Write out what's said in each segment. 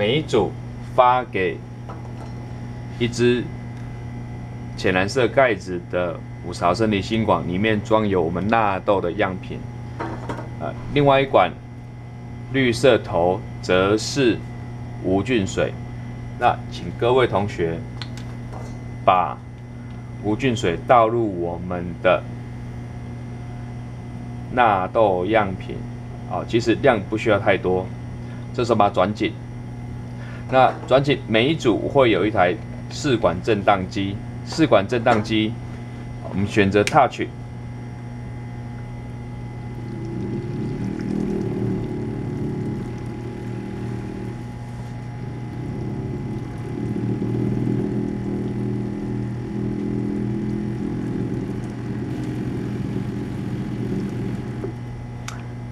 每一组发给一只浅蓝色盖子的五十毫升离心管，里面装有我们纳豆的样品。呃，另外一管绿色头则是无菌水。那请各位同学把无菌水倒入我们的纳豆样品。啊，其实量不需要太多。这时候把它转紧。那转起，每一组会有一台试管震荡机。试管震荡机，我们选择 Touch。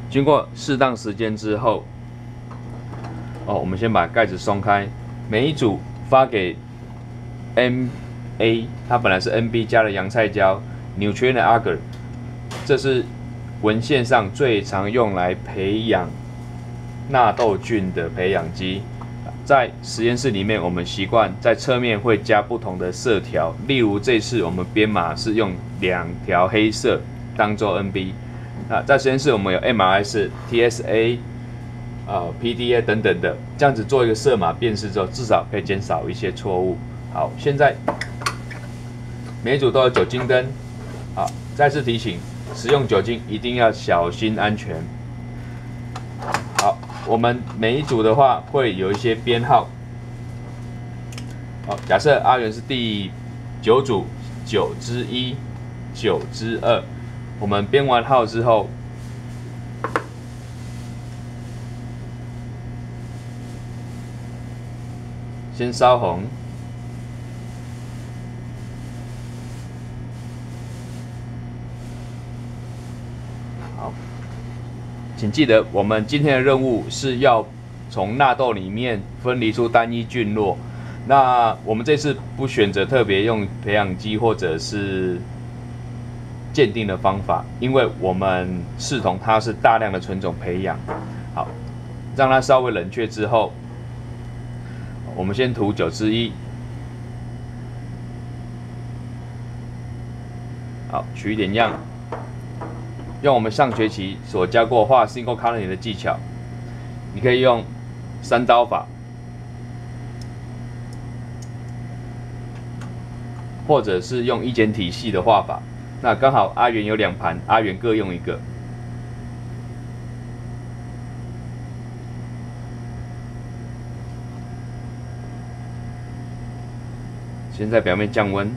经过适当时间之后，哦，我们先把盖子松开。每一组发给 M A，它本来是 N B 加了洋菜胶 Nutrient Agar，这是文献上最常用来培养纳豆菌的培养基。在实验室里面，我们习惯在侧面会加不同的色条，例如这次我们编码是用两条黑色当做 N B。啊，在实验室我们有 MRS、TSA、啊 PDA 等等的，这样子做一个色码辨识之后，至少可以减少一些错误。好，现在每组都有酒精灯。好，再次提醒，使用酒精一定要小心安全。好，我们每一组的话会有一些编号。好，假设阿元是第九组九之一、九之二。我们编完号之后，先烧红。好，请记得，我们今天的任务是要从纳豆里面分离出单一菌落。那我们这次不选择特别用培养基或者是。鉴定的方法，因为我们视同它是大量的纯种培养，好，让它稍微冷却之后，我们先涂九之一，好，取一点样，用我们上学期所教过画 single colony 的技巧，你可以用三刀法，或者是用一剪体系的画法。那刚好阿元有两盘，阿元各用一个。先在表面降温，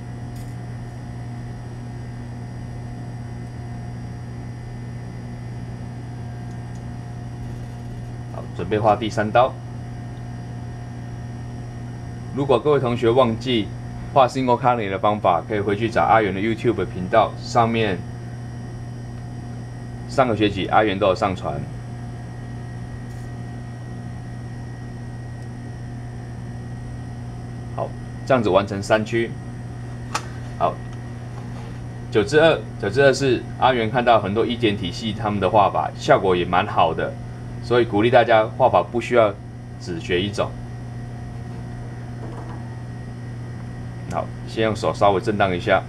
好，准备画第三刀。如果各位同学忘记。画 single colony 的方法，可以回去找阿元的 YouTube 频道，上面上个学期阿元都有上传。好，这样子完成三区。好，九之二，九之二是阿元看到很多一点体系他们的画法，效果也蛮好的，所以鼓励大家画法不需要只学一种。好，先用手稍微震荡一下。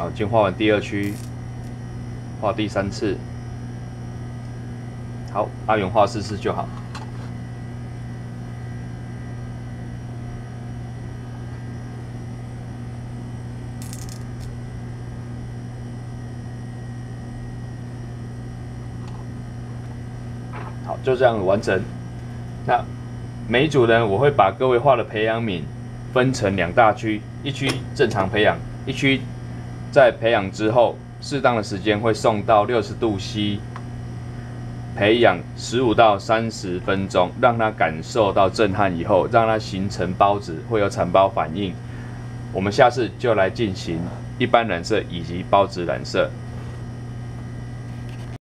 好，已经画完第二区，画第三次。好，阿勇画四次就好。好，就这样完成。那每组人，我会把各位画的培养皿分成两大区，一区正常培养，一区。在培养之后适当的时间会送到六十度 C，培养十五到三十分钟，让它感受到震撼以后，让它形成孢子，会有产孢反应。我们下次就来进行一般染色以及孢子染色。